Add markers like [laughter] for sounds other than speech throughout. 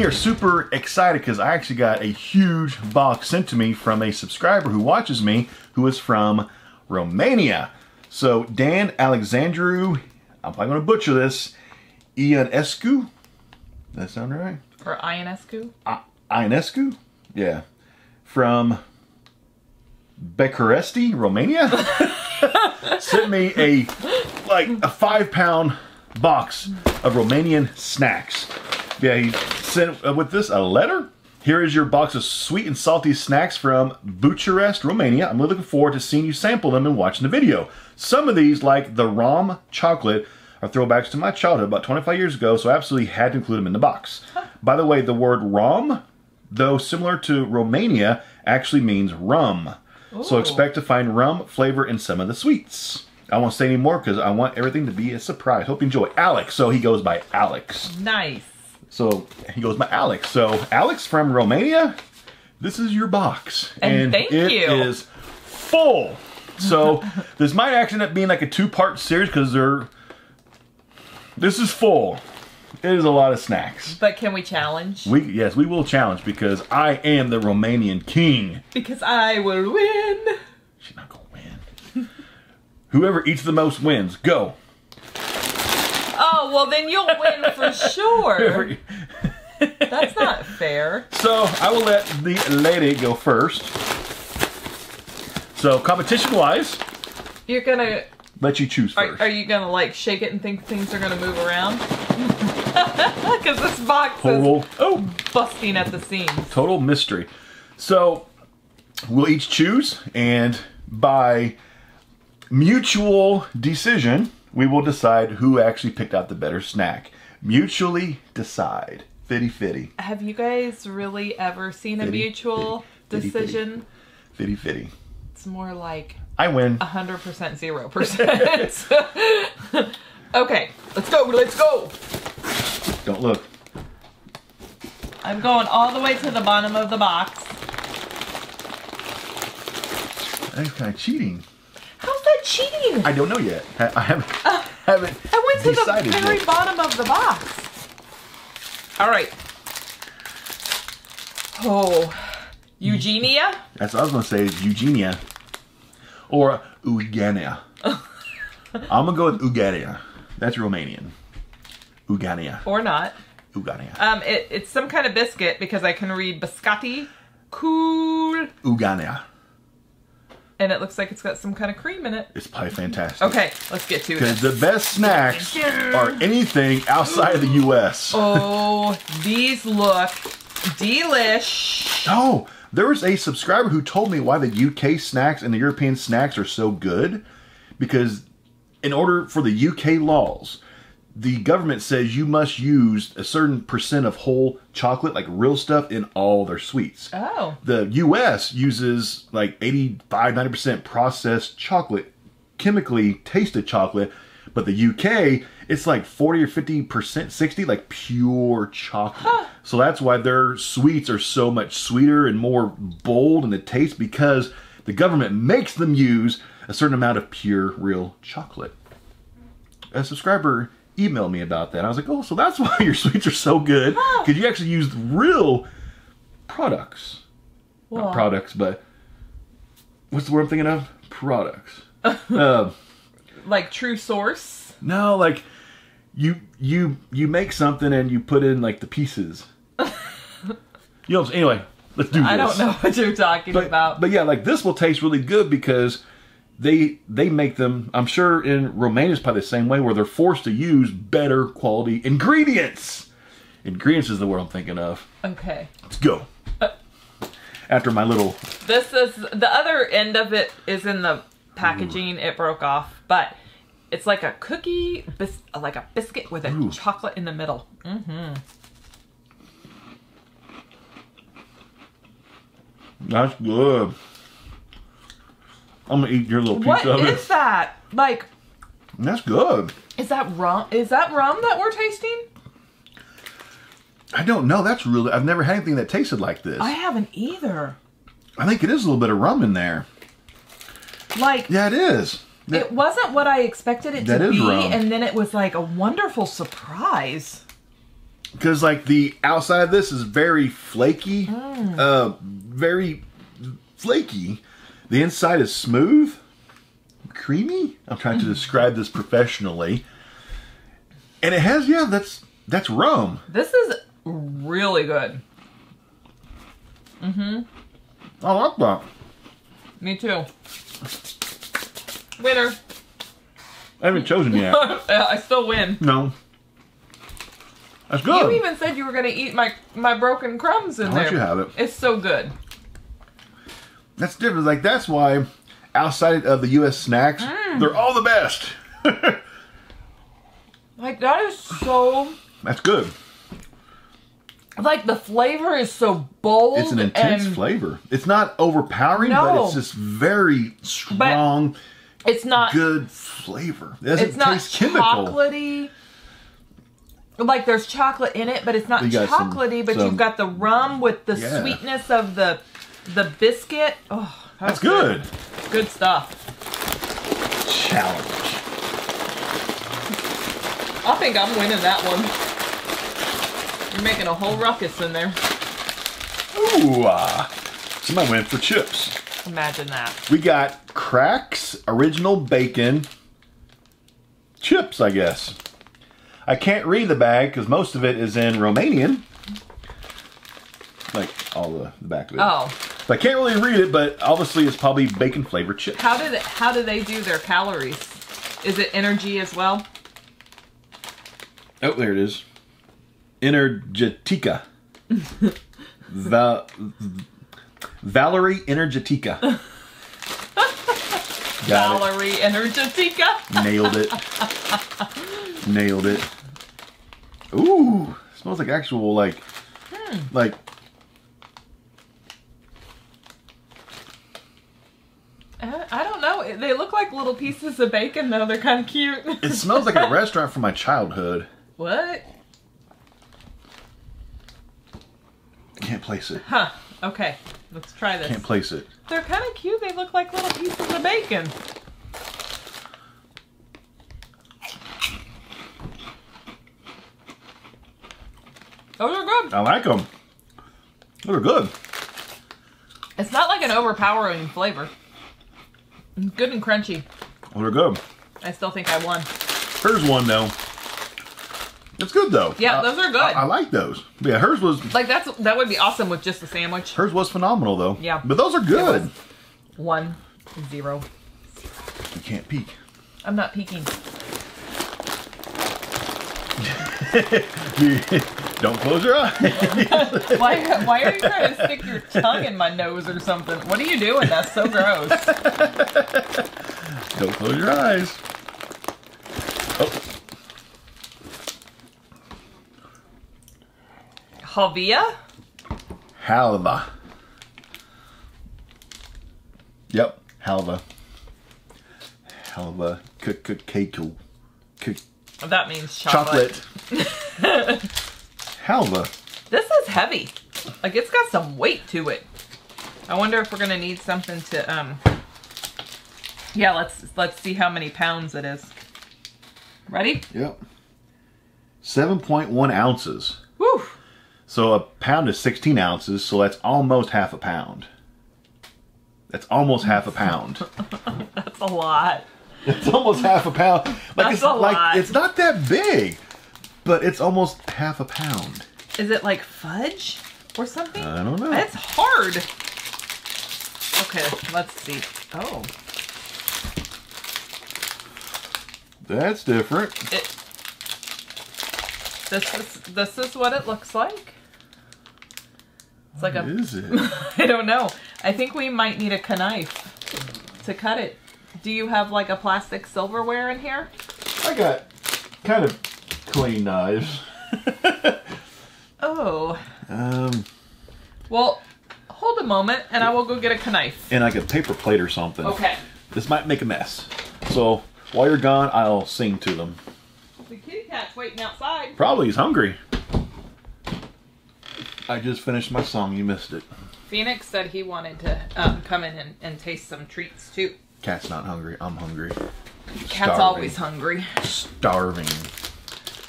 we are super excited because I actually got a huge box sent to me from a subscriber who watches me who is from Romania. So Dan Alexandru, I'm probably going to butcher this, Ionescu. Does that sound right? Or Ionescu? I- Ionescu? Yeah. From Bucharesti, Romania. [laughs] Sent me a like a five pound box of Romanian snacks. Yeah, he sent uh, with this a letter. Here is your box of sweet and salty snacks from Bucharest, Romania. I'm really looking forward to seeing you sample them and watching the video. Some of these, like the Rom chocolate, are throwbacks to my childhood about 25 years ago, so I absolutely had to include them in the box. [laughs] By the way, the word Rom, though similar to Romania, actually means rum. So expect to find rum flavor in some of the sweets. I won't say any more because I want everything to be a surprise. Hope you enjoy. Alex, so he goes by Alex. Nice. So he goes by Alex. So Alex from Romania, this is your box, And thank it you. is full. So [laughs] this might actually end up being like a two-part series because they're. This is full. It is a lot of snacks. But can we challenge? We yes, we will challenge because I am the Romanian king. Because I will win. She's not gonna win. [laughs] Whoever eats the most wins. Go. Oh, well, then you'll win for [laughs] sure. That's not [laughs] fair. So I will let the lady go first. So competition wise, You're gonna. let you choose Are, first. are you gonna like shake it and think things are gonna move around? [laughs] Because this box Total oh busting at the seams. total mystery. So we'll each choose, and by mutual decision, we will decide who actually picked out the better snack. Mutually decide. Fitty fitty. Have you guys really ever seen a mutual fitty, fitty. decision? Fitty fitty. It's more like I win. 100% 0%. [laughs] okay, let's go, let's go. Don't look. I'm going all the way to the bottom of the box. That's kind of cheating. How's that cheating? I don't know yet. I, I haven't, [laughs] haven't I went to the very yet. bottom of the box. All right. Oh, Eugenia? That's what I was gonna say. Is Eugenia or Ugania. [laughs] I'm gonna go with Ugania. That's Romanian. Ugania. Or not. Ugania. Um, it, it's some kind of biscuit because I can read biscotti. Cool. Ugania. And it looks like it's got some kind of cream in it. It's probably fantastic. Okay, let's get to it. Because the best snacks are anything outside of the U.S. Oh, these look delish. Oh, there was a subscriber who told me why the UK snacks and the European snacks are so good. Because in order for the UK laws, the government says you must use a certain percent of whole chocolate, like real stuff, in all their sweets. Oh, The US uses like 85 90% processed chocolate, chemically tasted chocolate, but the UK it's like 40 or 50% 60 like pure chocolate. So that's why their sweets are so much sweeter and more bold in the taste because the government makes them use a certain amount of pure real chocolate. A subscriber emailed me about that. I was like, "Oh, so that's [laughs] why your sweets are so good because you actually used real products." not products, but what's the word I'm thinking of? Products. [laughs] um, like true source. no, like you you you make something and you put in like the pieces. [laughs] you know. Anyway, let's do this. I don't know what you're talking But, about. but yeah, like this will taste really good because they they make them. I'm sure in Romania it's probably the same way where they're forced to use better quality ingredients. Ingredients is the word I'm thinking of. okay. Let's go. After my little This is the other end of it is in the packaging. It broke off, but it's like a cookie, bis- like a biscuit with a Ooh. chocolate in the middle. Mm. Hmm. That's good. I'm gonna eat your little piece What of it. What is that? Like, That's good. is that rum? Is that rum that we're tasting? I don't know. That's really. I've never had anything that tasted like this. I haven't either. I think it is a little bit of rum in there. Like, Yeah, it is. That- it wasn't what I expected it That to is be, rum. and then it was like a wonderful surprise. because like the outside of this is very flaky, Mm. uh, very flaky. The inside is smooth, creamy. I'm trying to describe this professionally, and it has yeah, that's that's rum. This is really good. Mm-hmm. I like that. Me too. Winner. I haven't chosen yet. [laughs] I still win. no, that's good. You even said you were gonna eat my my broken crumbs in I'll there. let you have it. It's so good. That's different. Like that's why outside of the U.S. snacks, Mm. they're all the best. [laughs] Like that is so that's good. like the flavor is so bold. It's an intense and flavor. It's not overpowering, but it's just very strong, It's not. good flavor. It doesn't It's not taste chemical. chocolatey. Like there's chocolate in it, but it's not got some- chocolatey. but some- you've got the rum with the Yeah. sweetness of the the biscuit. Oh, That's good. Good stuff. Challenge. I think I'm winning that one. You're making a whole ruckus in there. Ooh, ah. Somebody went for chips. Imagine that. We got Cracks Original Bacon chips, I guess. I can't read the bag because most of it is in Romanian. Like all the, the back of it. Oh, So I can't really read it, but obviously it's probably bacon flavored chips. how did it, how do they do their calories? Is it energy as well? Oh, there it is. Energetica. [laughs] Val- Valerie Energetica. [laughs] Valerie Energetica. Nailed it. [laughs] Nailed it. Ooh, smells like actual like hmm. like Uh, I don't know. They look like little pieces of bacon, though. They're kind of cute. it smells like a [laughs] restaurant from my childhood. what? I Can't place it. Huh. Okay. Let's try this. Can't place it. They're kind of cute. They look like little pieces of bacon. Those are good. I like them. Those are good. It's not like an overpowering flavor. Good and crunchy. They're good. I still think I won. Hers one though. It's good though. Yeah, Uh, those are good. I, I like those. Yeah, hers was Like that's that would be awesome with just a sandwich. hers was phenomenal though. Yeah. but those are good. One, zero. You can't peek. I'm not peeking. [laughs] Don't close your eyes. [laughs] Why, why are you trying to stick your tongue in my nose or something? What are you doing? That's so gross. Don't close your eyes. Oh, Havia? halva. Yep, halva. Halva. Keiko. That means chocolate. Chocolate. [laughs] halva. This is heavy. Like it's got some weight to it. I wonder if we're gonna need something to um. Yeah, let's let's see how many pounds it is. Ready? Yep. 7.1 ounces. Woo! So a pound is 16 ounces, so that's almost half a pound. That's almost half a pound. [laughs] That's a lot. [laughs] It's almost half a pound. Like That's it's a like lot. it's not that big, but it's almost half a pound. Is it like fudge or something? I don't know. It's hard. Okay, let's see. Oh, That's different. it. This is this is what it looks like. It's like a. is it? [laughs] I don't know. I think we might need a knife to cut it. Do you have like a plastic silverware in here? I got kind of clean knives. Oh. Um, Well, hold a moment and I will go get a knife. and like a paper plate or something. Okay. This might make a mess. So while you're gone, I'll sing to them. The kitty cat's waiting outside. Probably he's hungry. I just finished my song. You missed it. Phoenix said he wanted to um, come in and, and taste some treats too. Cat's not hungry. I'm hungry. Cat's Starving. always hungry. Starving.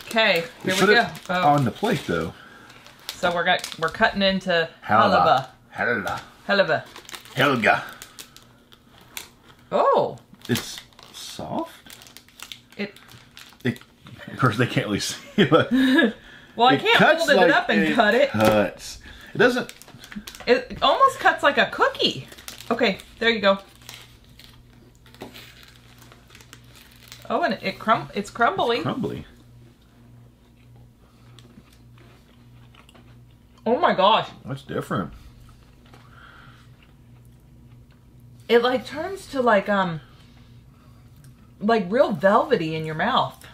Okay, here we Put go. Oh, on the plate though. so we're got we're cutting into Halva. halva. Halva. Helga. Oh, It's soft. it. It, of course, they can't really [laughs] see, but Well, I can't hold it like up and cut it. Cuts. It doesn't. It almost cuts like a cookie. Okay, there you go. Oh, and it crum it's crumbly. Crumbly. Oh my gosh. That's different. It like turns to like um like real velvety in your mouth.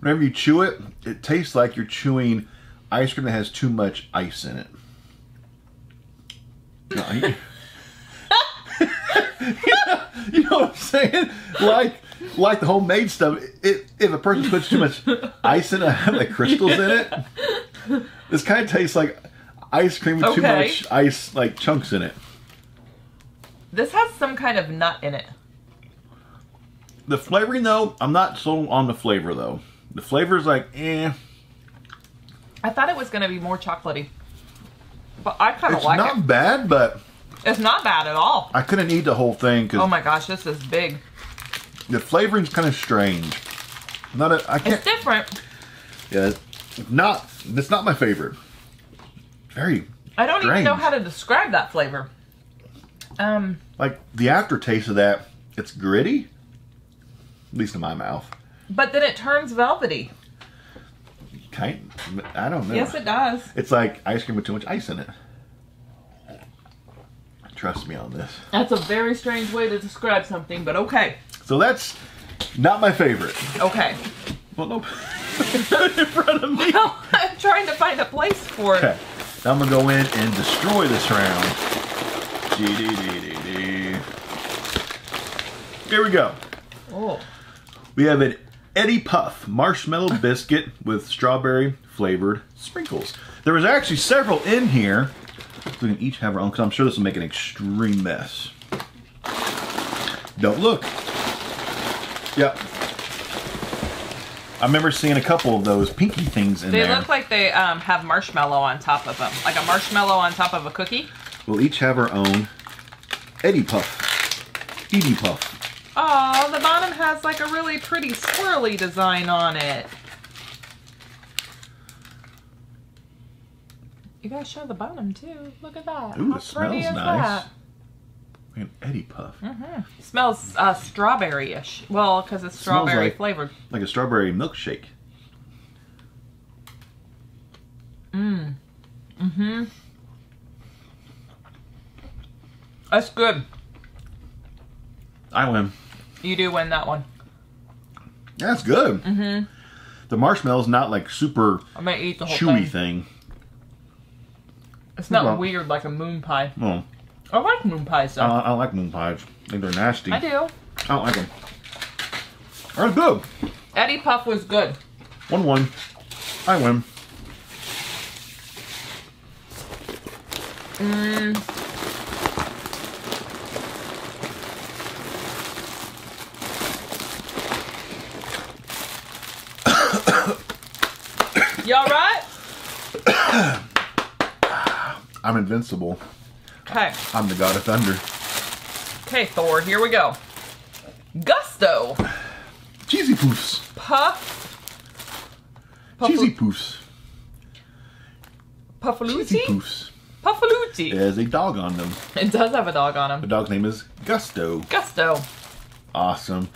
Whenever you chew it, it tastes like you're chewing ice cream that has too much ice in it. No, [laughs] you- [laughs] you know what I'm saying? Like, like the homemade stuff. It, if a person puts too much [laughs] ice in it, [laughs] like crystals in it. This kind of tastes like ice cream with too much ice, like chunks in it. This has some kind of nut in it. The flavoring, though, I'm not sold on the flavor though. The flavor is like, eh. I thought it was gonna be more chocolatey. But I kind of like it. It's not bad, but It's not bad at all. I couldn't eat the whole thing because Oh my gosh, this is big. The flavoring's kind of strange. Not a, I can't. It's different. Yeah, not. It's not my favorite. Very I don't even know how to describe that flavor. Um, like the aftertaste of that. It's gritty, at least in my mouth. but then it turns velvety. Kind. I don't know. Yes, it does. It's like ice cream with too much ice in it. Trust me on this. That's a very strange way to describe something, but okay. So that's not my favorite. Okay. Well, nope. [laughs] in front of me. Well, I'm trying to find a place for it. Okay. Now I'm gonna go in and destroy this round. Gee-dee-dee-dee-dee. Here we go. Oh. We have an Eddie Puff marshmallow biscuit with strawberry flavored sprinkles. There was actually several in here. We can each have our own because I'm sure this will make an extreme mess. Don't look. Yep. I remember seeing a couple of those pinky things in They there. They look like they um, have marshmallow on top of them. Like a marshmallow on top of a cookie. We'll each have our own Eddie Puff. Edie Puff. Oh, the bottom has like a really pretty swirly design on it. You gotta show the bottom too. Look at that. Ooh, How it pretty smells is nice. that? An Eddie Puff. Mhm. smells uh, strawberry-ish. Well, because it's strawberry like- flavored. Like a strawberry milkshake. Mmm. Mm-hmm. That's good. I win. You do win that one. That's good. Mm-hmm. The marshmallow's not like super I might eat the whole chewy thing. thing. It's not weird like a moon pie. Well, I like moon pies I though. I like moon pies. I think they're nasty. I do. I don't like them. Alright, good. Eddie Puff was good. One one. I win. Mm. [coughs] you alright? [coughs] I'm invincible. Okay. I'm the god of thunder. Okay, Thor, here we go. Gusto. Cheesy poofs. Puff. Cheesy poofs. Cheesy Puffalucci? poofs. Puffalucci. There's a dog on them. It does have a dog on them. The dog's name is Gusto. Gusto. Awesome.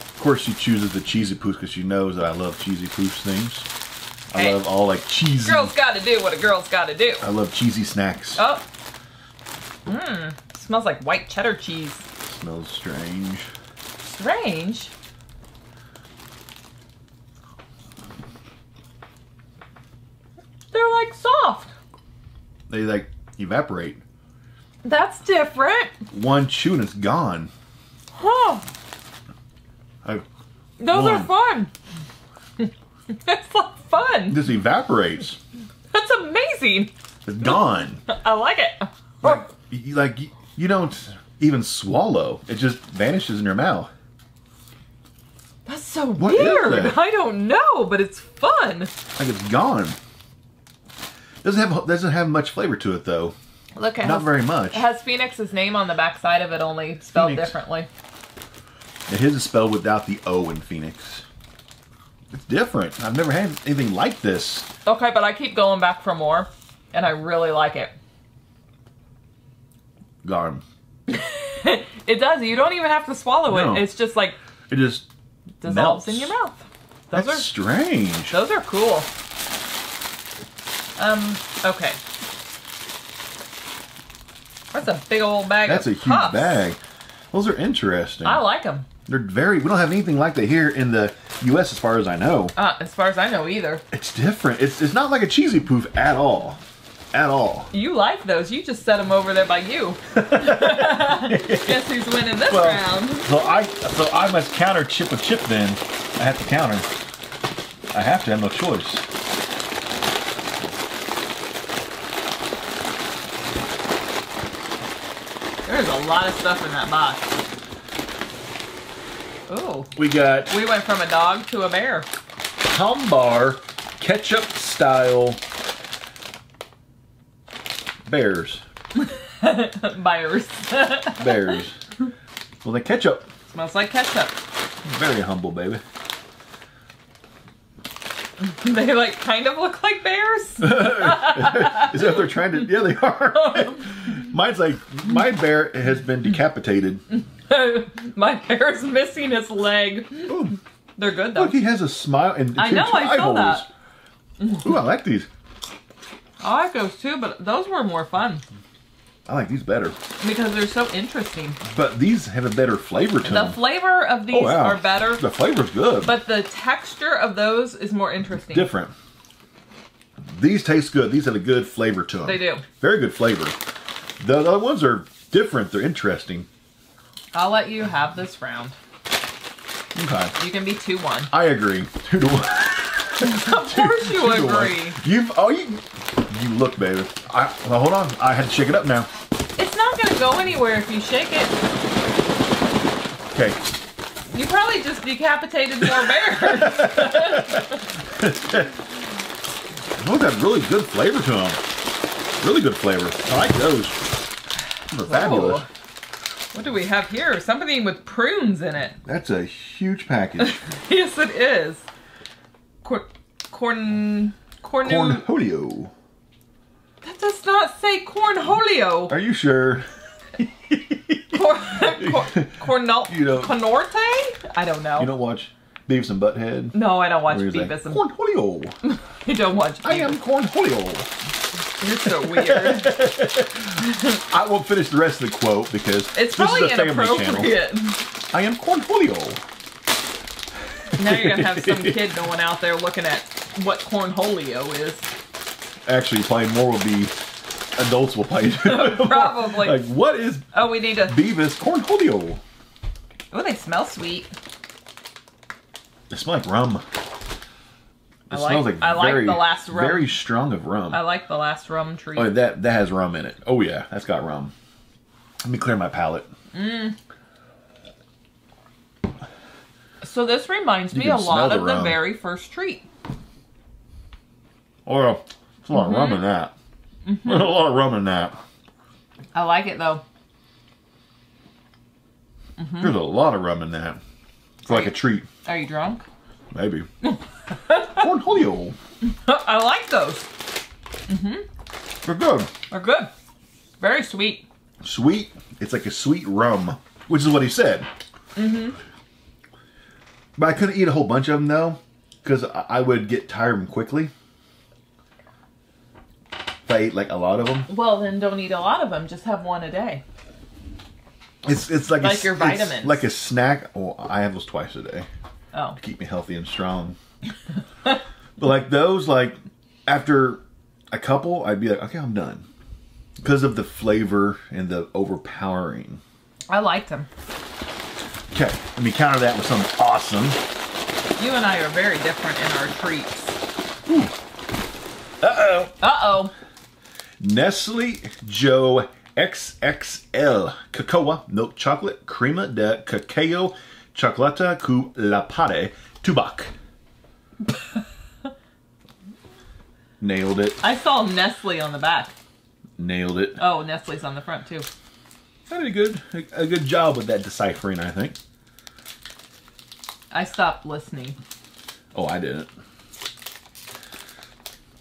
Of course, she chooses the cheesy poofs because she knows that I love cheesy poofs things. I Hey. love all like cheesy. Girl's gotta do what a girl's gotta do. I love cheesy snacks. Oh. Mmm. Smells like white cheddar cheese. Smells strange. Strange. They're like soft. They like evaporate. That's different. One chew and it's gone. Huh. I, Those are fun. [laughs] it's like fun. this evaporates. That's amazing. It's gone. [laughs] I like it. like, you, like you, you don't even swallow. It just vanishes in your mouth. That's so What weird. I don't know, but it's fun. Like it's gone. Doesn't have doesn't have much flavor to it though. Look, it Not has, very much. it has Phoenix's name on the back side of it, only spelled Phoenix. differently. And his is spelled without the O in Phoenix. It's different. I've never had anything like this. Okay, but I keep going back for more, and I really like it. Gone. [laughs] It does. You don't even have to swallow No. it. It's just like It just dissolves melts. in your mouth. Those That's are strange. those are cool. Um. Okay. That's a big old bag. That's a of huge puffs. bag. Those are interesting. I like them. They're very. We don't have anything like that here in the U.S. as far as I know. Uh, as far as I know, either. It's different. It's it's not like a cheesy poof at all, at all. You like those. You just set them over there by you. [laughs] Guess who's winning this Well, round? So I so I must counter chip with chip. Then I have to counter. I have to I have no choice. There's a lot of stuff in that box. Ooh. We got We went from a dog to a bear. Humbar ketchup style bears. [laughs] Bears. [laughs] Bears. well, they ketchup Smells like ketchup. very humble, baby. [laughs] They like kind of look like bears. Is that what they're trying to? Yeah, they are. Mine's like my bear has been decapitated. My bear's missing its leg. Ooh, They're good though. look, he has a smile and I two know, I saw holes. that. Ooh, I like these. I like those too, but those were more fun I like these better. because they're so interesting. But these have a better flavor to The them. The flavor of oh, these oh wow, are better, The flavor's good. but the texture of those is more interesting. different. These taste good. These have a good flavor to them. They do. Very good flavor. The other ones are different. They're interesting. I'll let you have this round. Okay. You can be two one. I agree. [laughs] Two to one. Of course you Two agree. You've oh you you look, baby. I well, hold on. I had to shake it up now. It's not gonna go anywhere if you shake it. Okay. You probably just decapitated more bears. [laughs] Those have really good flavor to them. Really good flavor. I like those. Those are fabulous. What do we have here? Something with prunes in it. That's a huge package. [laughs] yes, it is. Cor- corn. Corn. Cornholio. That does not say cornholio. Are you sure? [laughs] Cor- cor- cornol- [laughs] You don't- I don't know. You don't watch Beavis and Butthead? no, I don't watch he's like, Beavis and Cornholio. [laughs] you don't watch I am Cornholio. You're so weird. I won't finish the rest of the quote because It's this probably is a family channel. inappropriate. I am Cornholio. Now you're gonna have some kid going out there looking at what cornholio is. Actually, probably more will be adults will play. [laughs] Probably. like, what is Oh, we need a... Beavis Cornholio? Oh, they smell sweet. They smell like rum. It I like- smells like I like the last rum. very strong of rum. I like the last rum tree. oh, that that has rum in it. Oh yeah, that's got rum. Let me clear my palate. Mm. So this reminds You me a lot the of the very first treat. Oh, there's a lot of rum in that. Mm-hmm. There's [laughs] a lot of rum in that. I like it though. Mm-hmm. There's a lot of rum in that. It's like a treat, Are you drunk? maybe. [laughs] Cornholio. I like those. mmm They're good. They're good. Very sweet. Sweet. It's like a sweet rum, which is what he said. Mm-hmm. But I couldn't eat a whole bunch of them though, because I I would get tired of them quickly. If I ate like a lot of them, Well, then don't eat a lot of them. Just have one a day. it's it's like Like s- your vitamins. like a snack. Oh, I have those twice a day. Oh. keep me healthy and strong. [laughs] but like those, like after a couple, I'd be like, okay, I'm done because of the flavor and the overpowering. I like them. Okay, let me counter that with something awesome. You and I are very different in our treats. Uh oh. Uh oh. Nestle Joe XXL Cocoa Milk Chocolate Crema de Cacao Chocolata cu lapade tubac. [laughs] Nailed it. I saw Nestle on the back. Nailed it. Oh, Nestle's on the front too. I did a good a, a good job with that deciphering, I think. I stopped listening. Oh, I didn't.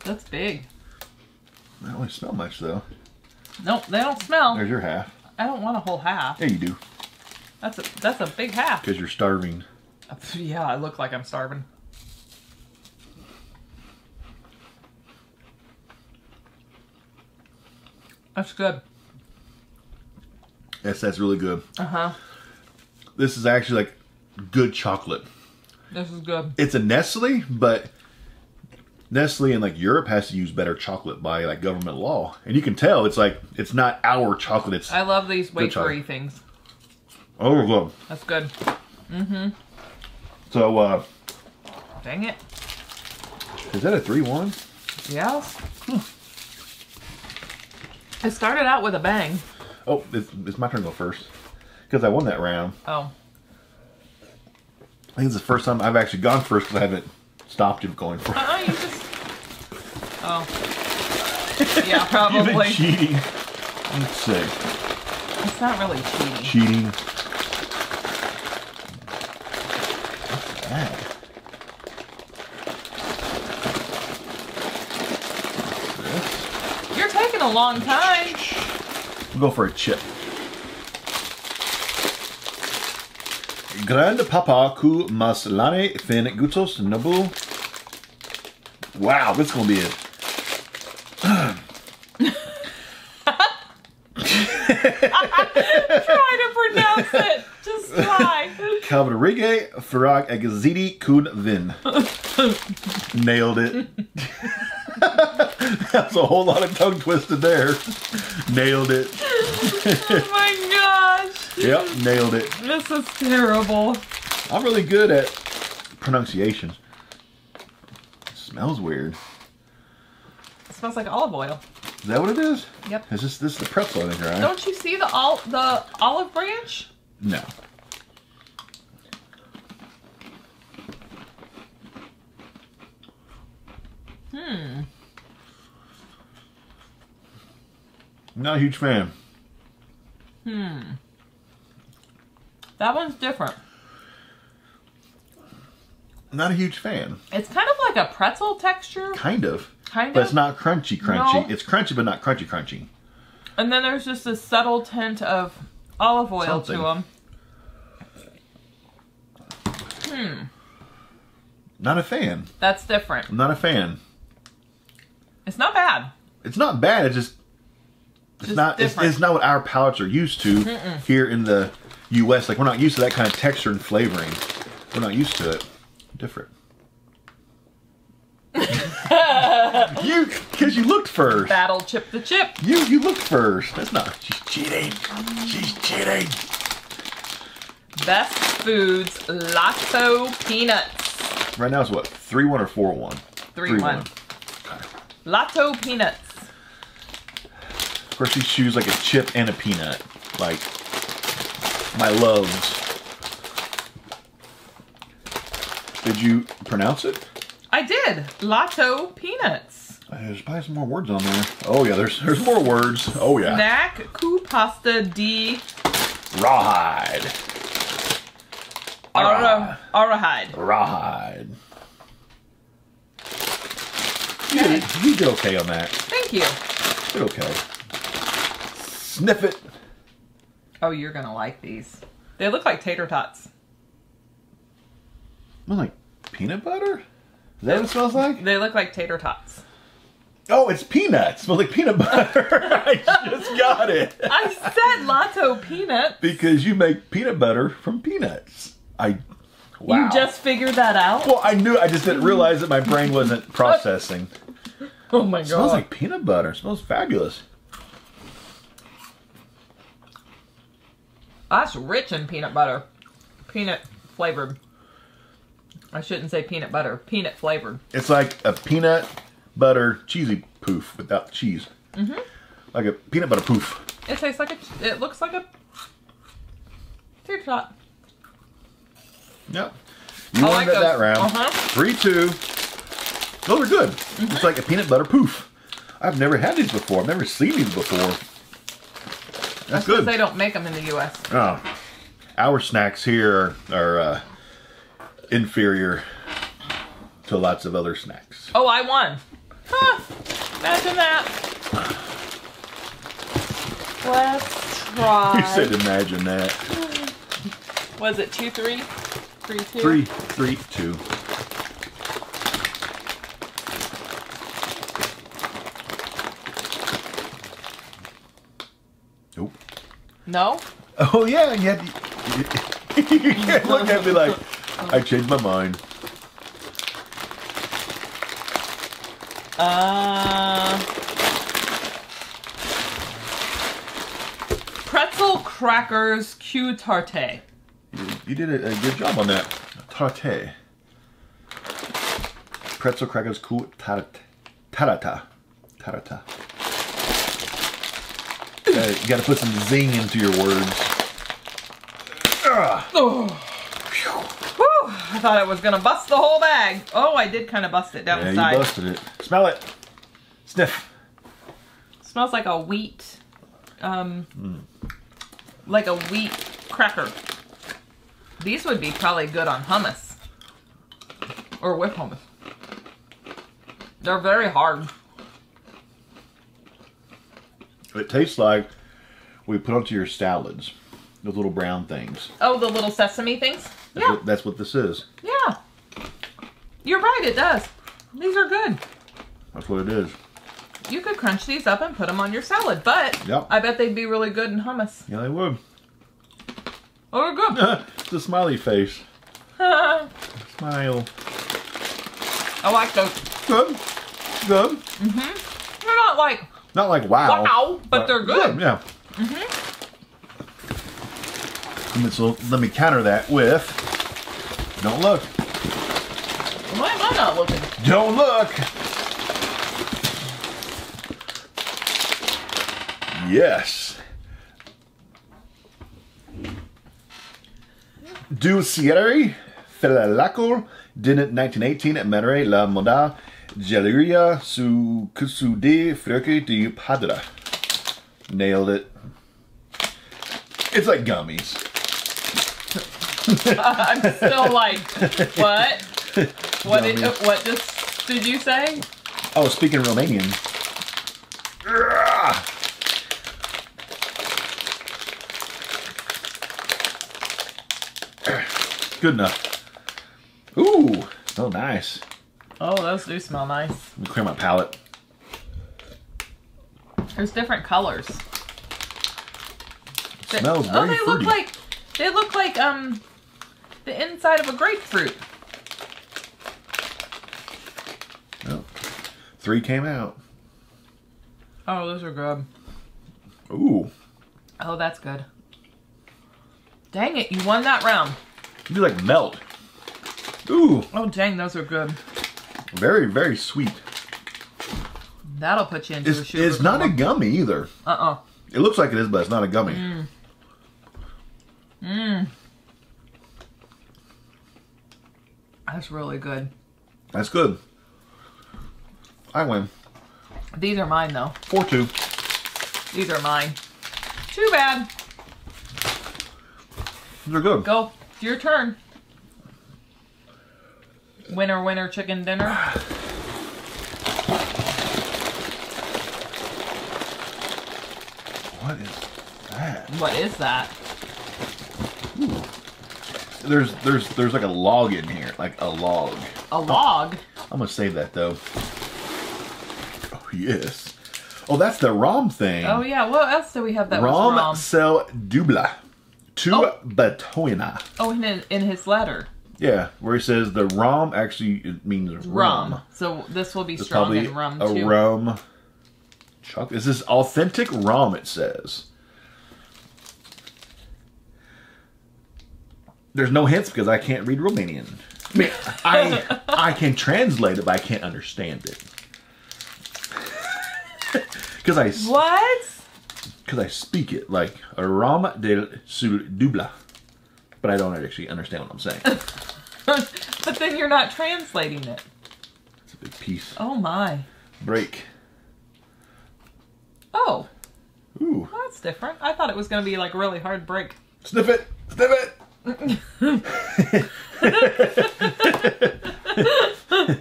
That's big. I don't really smell much though. Nope, they don't smell. There's your half. I don't want a whole half. Yeah, you do, That's a that's a big half. because you're starving. [laughs] Yeah, I look like I'm starving. That's good. Yes, that's really good. Uh huh. This is actually like good chocolate. This is good. It's a Nestle, but Nestle in like Europe has to use better chocolate by like government law, and you can tell it's like it's not our chocolate. It's I love these wafery things. oh good. That's good. Mm-hmm. So uh, Dang it. is that a three one? Yes. It started out with a bang. Oh, it's, it's my turn to go first because I won that round. Oh. I think it's the first time I've actually gone first because I haven't stopped you from going first. Yeah, [laughs] probably. been cheating. Let's see. It's not really cheating. Cheating. What's that? This? You're taking a long time. We'll go for a chip. Grand Papa ku maslane fin gutos nabu. Wow, this is gonna be it. Try it. Just try. [laughs] Farag Agazidi Kun Vin. [laughs] Nailed it. [laughs] That's a whole lot of tongue twisted there. Nailed it. Oh my gosh. Yep, nailed it. This is terrible. I'm really good at pronunciation. smells weird. It smells like olive oil. Is that what it is? Yep. Is this this is the pretzel, I think, right? Don't you see the ol- the olive branch? No. Hmm. Not a huge fan. Hmm. That one's different. Not a huge fan. It's kind of like a pretzel texture, Kind of. kind of. But it's not crunchy crunchy. No. It's crunchy but not crunchy crunchy. And then there's just a subtle tint of olive oil Something. to them. Hmm. Not a fan. That's different. I'm not a fan. It's not bad. It's not bad. It's just it's Just not it's, it's not what our palates are used to here in the U.S. Like we're not used to that kind of texture and flavoring. We're not used to it. Different. [laughs] you because you looked first. Battle chip the chip. You you looked first. That's not. She's cheating. She's cheating. Best Foods Lotto Peanuts. Right now it's what three one or four one. Three, one. Okay. Lotto Peanuts. Of course, these choose like a chip and a peanut. Like my loves. Did you pronounce it? I did. Lotto Peanuts. Uh, There's probably some more words on there. Oh yeah, there's there's more words. Oh yeah. Snack Coup Pasta di Rawhide. Ara- Arahide. Rawhide. You did, you did okay on that. Thank you. Did okay. Sniff it. Oh, you're gonna like these. They look like tater tots. Smells like peanut butter. Is that what it smells like? They look like tater tots. Oh, it's peanuts. smells like peanut butter. [laughs] I just got it. I said Lotto Peanut. Because you make peanut butter from peanuts. I. Wow. You just figured that out? Well, I knew. I just didn't realize that my brain wasn't [laughs] processing. Oh my It smells like peanut butter. It smells fabulous. That's rich in peanut butter. Peanut flavored. I shouldn't say peanut butter. Peanut flavored. It's like a peanut butter cheesy poof without cheese. Mm-hmm. Like a peanut butter poof. It tastes like a. It looks like a tater tot. Yep. You I won like that, that round. Uh-huh. Three, two. Those are good. Mm-hmm. It's like a peanut butter poof. I've never had these before. I've never seen these before. That's That's good. they don't make them in the U.S. Oh, our snacks here are, are uh, inferior to lots of other snacks. Oh, I won. Huh. Imagine that. Let's [laughs] try. You said imagine that. Was it two, three? Three, two? Three, three, two. Nope. No? Oh yeah, and yet you, [laughs] you can't look at me like I changed my mind. Uh. Pretzel crackers Q tarte. You, you did a, a good job on that. Tarte. Pretzel crackers cool tarata. Tarata. Tarata. Uh, you gotta put some zing into your words. Ugh. Oh. I thought I was gonna bust the whole bag. Oh, I did kind of bust it down Yeah, the you side. busted it. Smell it. Sniff. Smells like a wheat, um, Hmm. like a wheat cracker. These would be probably good on hummus or with hummus. They're very hard. It tastes like we put onto your salads. Those little brown things. Oh, the little sesame things. That's, Yeah, what, that's what this is. yeah. You're right. It does. These are good. That's what it is. You could crunch these up and put them on your salad, but Yep. I bet they'd be really good in hummus. Yeah, they would. Oh, they're good. [laughs] it's a smiley face. [laughs] Smile. I like those. Good. Good. Mm-hmm. They're not like Not like wow. wow, but they're good. Yeah. And so let me counter that with don't look. Why am I not looking? Don't look. Yes. Du Sierra Felacol Dinnet 1918 at Monterey La Moda Galeria su Kusude Fröke de Padra. Nailed it. It's like gummies. [laughs] I'm still like, what? What did what just did you say? Oh, speaking Romanian. Good enough. Ooh, oh nice. Oh, those do smell nice. Let me clear my palate. There's different colors. They- smells oh, very they fruity. look like they look like um the inside of a grapefruit. Oh, three came out. Oh, those are good. Ooh, Oh, that's good. Dang it, you won that round. You like melt. Ooh, Oh, dang, those are good. very very sweet. That'll put you into a It's, sugar. it's not a gummy either. Uh-uh. It looks like it is, but it's not a gummy. Mm. Mm. That's really good. That's good. I win. These are mine though. Four two. These are mine. Too bad. They're good. Go. It's your turn. Winner, winner, chicken dinner. [sighs] What is that? What is that? There's there's there's like a log in here, like a log. A log? I'm gonna save that though. Oh yes. Oh, that's the Rom thing. Oh yeah. What else do we have that Rom, wrong? sel dubla. Tu Oh. batoina. Oh, in, his- in his letter, Yeah, where he says the rum actually it means rum. rum. So this will be It's strong in rum a too. rum. Chocolate. This is authentic rum. It says. There's no hints because I can't read Romanian. I mean, I I can translate it, but I can't understand it. [laughs] Because I What? because I speak it like a rum del sul dubla. but I don't actually understand what I'm saying. [laughs] but then you're not translating it. It's a big piece. Oh my. Break. Oh, Ooh. well, that's different. I thought it was going to be like a really hard break. Sniff it. Sniff it. [laughs] Smells,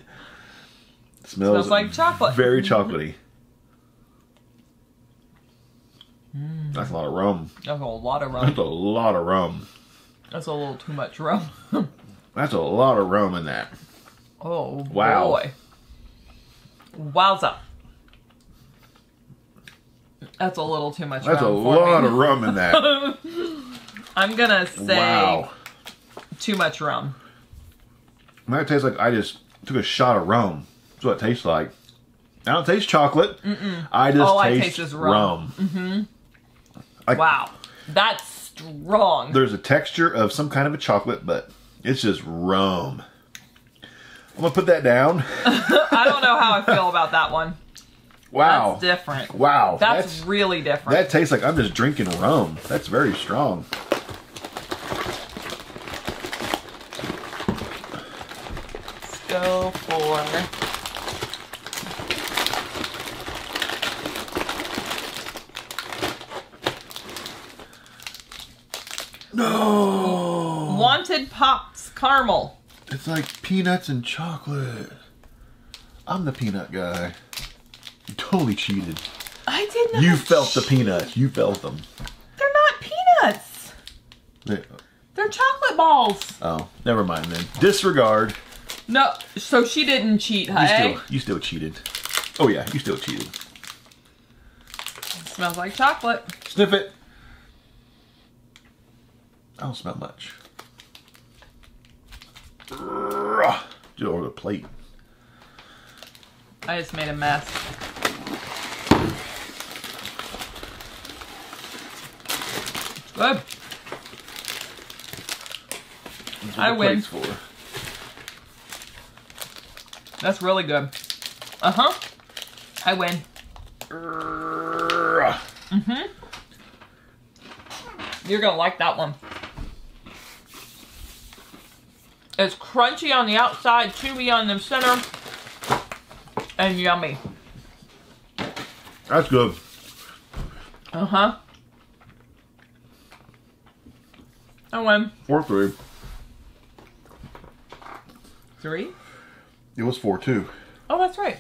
Smells like chocolate. Very chocolatey. That's a lot of rum. That's a lot of rum. That's a lot of rum. That's a little too much rum. [laughs] That's a lot of rum in that. Oh Wow. boy. Wowza. That's a little too much That's a lot me. of rum in that. [laughs] I'm gonna say wow. too much rum. That tastes like I just took a shot of rum. That's what it tastes like. I don't taste chocolate. I just All I taste, taste is rum. rum. Mm-hmm. Like, Wow. That's strong. There's a texture of some kind of a chocolate, but it's just rum. I'm gonna put that down. [laughs] I don't know how I feel about that one. Wow. That's different. wow. That's, That's, really different. that tastes like I'm just drinking rum. That's very strong. Go for No. Wanted Pops Caramel. It's like peanuts and chocolate. I'm the peanut guy. You totally cheated. I did not. You felt the peanuts. You felt them. They're not peanuts. They- They're chocolate balls. oh, never mind then. Disregard. No, so she didn't cheat, You still, you still cheated. Oh yeah, you still cheated. Smells like chocolate. Sniff it. I don't smell much. Just over the plate. I just made a mess. Good. I win. For. That's really good. Uh huh. I win. Ugh. You're gonna like that one. It's crunchy on the outside, chewy on the center, and yummy. That's good. Uh huh. I win. Four three. Three? It was four two. Oh, that's right.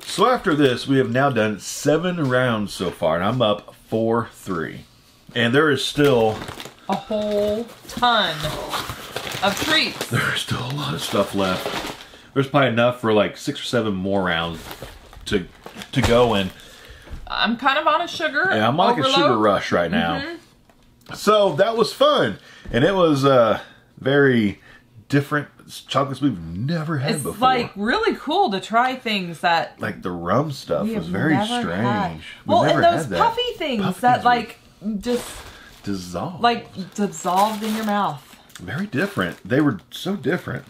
So after this, we have now done seven rounds so far, and I'm up four three. And there is still A whole ton of treats. [laughs] there's still a lot of stuff left. There's probably enough for like six or seven more rounds to to go and I'm kind of on a sugar. Yeah, I'm on like a sugar rush right now. So that was fun, and it was uh, very different chocolates we've never had before. It's before. like really cool to try things that like the rum stuff we was have very never strange. had. We've Well, never and those had that. puffy things Puffy that things were like just dissolved, like dissolved in your mouth. very different. They were so different.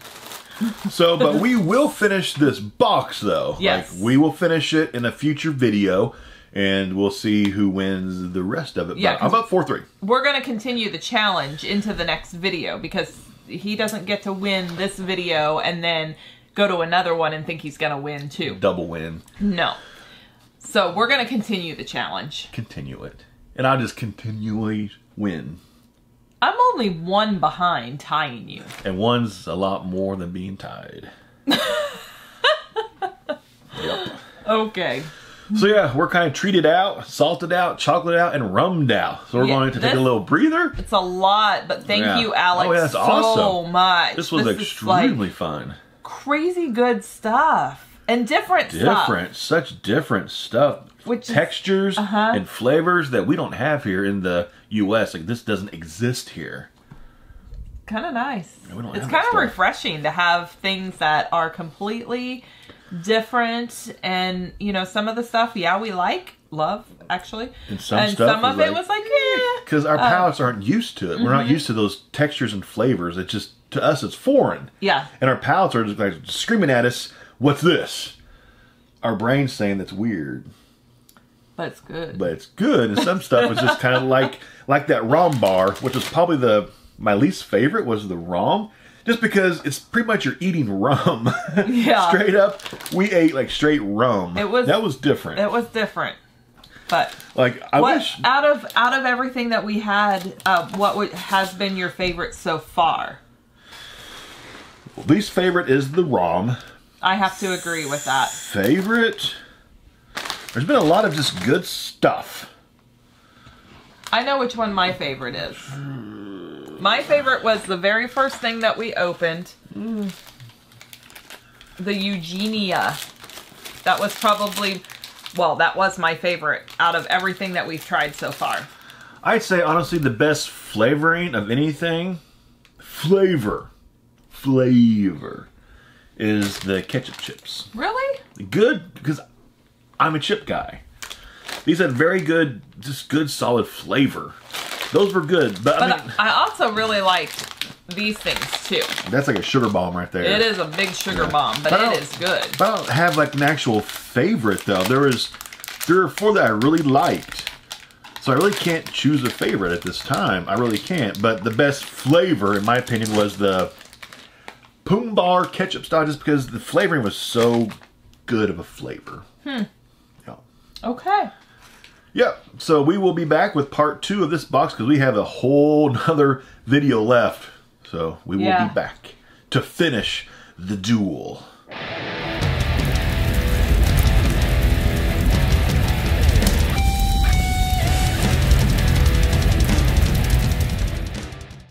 So, but we [laughs] will finish this box though. Yes. Like we will finish it in a future video, and we'll see who wins the rest of it. Yeah, But I'm 'cause- up four three. We're gonna continue the challenge into the next video because he doesn't get to win this video and then go to another one and think he's gonna win too. Double win. No. So we're gonna continue the challenge. Continue it, and I'll just continually win. I'm only one behind tying you. And one's a lot more than being tied. [laughs] yep. Okay. So yeah, we're kind of treated out, salted out, chocolate out, and rummed out. So we're Yeah, going to take this- a little breather. It's a lot, but thank Yeah. you, Alex, Oh, yeah, that's so awesome. much. This was is, extremely like, fun. crazy good stuff and different, stuff. Different, such different stuff. Which is- textures uh-huh. and flavors that we don't have here in the U.S. Like this doesn't exist here. Kind of nice. we don't It's kind of refreshing to have things that are completely different, and you know, some of the stuff, yeah, we like, love actually, And some and stuff some of is it was like, eh. Because our Uh, palates aren't used to it. We're not mm-hmm. used to those textures and flavors. It's just to us, it's foreign. yeah, and our palates are just like screaming at us, "What's this?" Our brain's saying that's weird, but it's good. but it's good. And some stuff is just kind of [laughs] like like that rum bar, which was probably the my least favorite was the rum, just because it's pretty much you're eating rum. [laughs] Yeah. straight up, we ate like straight rum. It was- that was different. It was different. But like I what wish out of out of everything that we had, uh, what would, has been your favorite so far? least favorite is the rum. I have to agree with that. Favorite. There's been a lot of just good stuff. I know which one my favorite is. My favorite was the very first thing that we opened. The Eugenia. That was probably, well, that was my favorite out of everything that we've tried so far. I'd say honestly the best flavoring of anything, flavor, flavor, is the ketchup chips. Really? Good because I'm a chip guy. These had very good, just good solid flavor. Those were good, but, I mean I also really liked these things too. that's like a sugar bomb right there. It is a big sugar Yeah. bomb, but But I it don't- is good. But I don't have like an actual favorite though. There was three or four that I really liked. So I really can't choose a favorite at this time. I really can't. But the best flavor, in my opinion, was the Pom-Bär ketchup style, just because the flavoring was so good of a flavor. Hmm. Yeah. Okay. Yep. So we will be back with part two of this box because we have a whole [laughs] nother video left. So we will Yeah. be back to finish the duel.